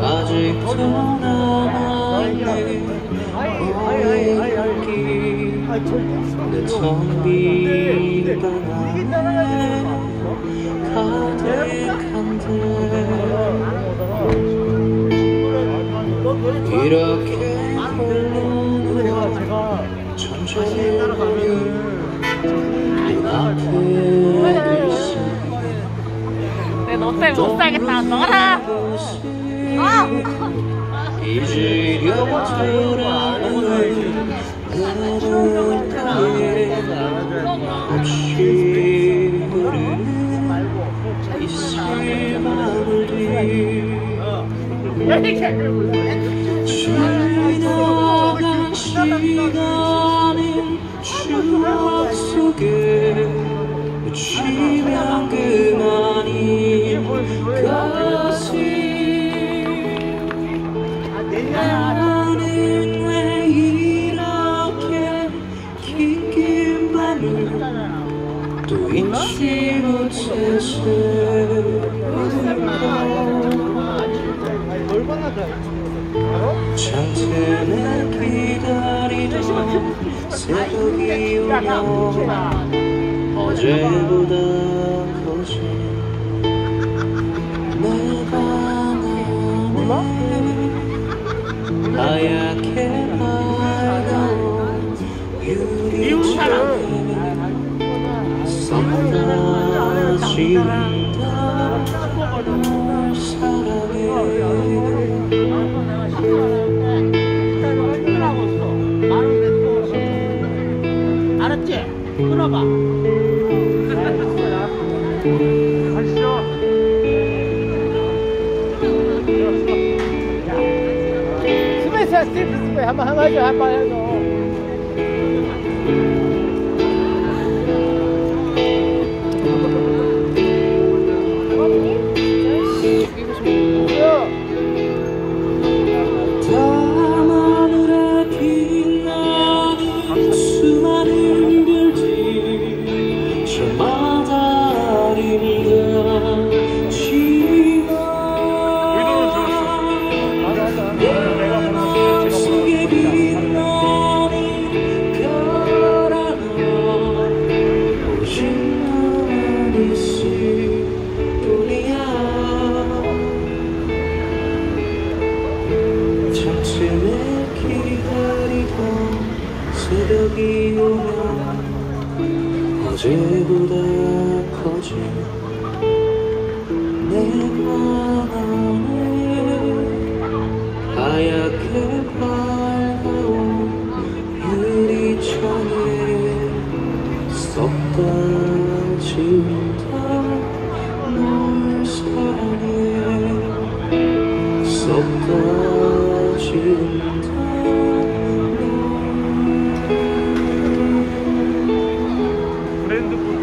아직도 남아있네 오일기 내텅빈 방안에 가득한데 이렇게 홀로 천천히 못 살겠다. 너라. 아! 지나간 시간은 추억 속에 묻히면 못해서 잔뜩 기다리던 새벽이 오면 어제보다 커진 내방 안에 하얗게 밝아온 유리창 알았지? 끊어봐. 스매시야 스티프 스매 한번 해줘 한번 해줘. 저마다 아름다지만 내 맘속에 빛나는 별 하나 오직 나만 있을 뿐이야 잠시만 기다리고 새벽이 오면 어제보다 커진 내방 안에 하얗게 밝아온 유리창에 쏟아진다 널 사랑해 쏟아진다 Brandenburg.